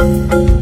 嗯。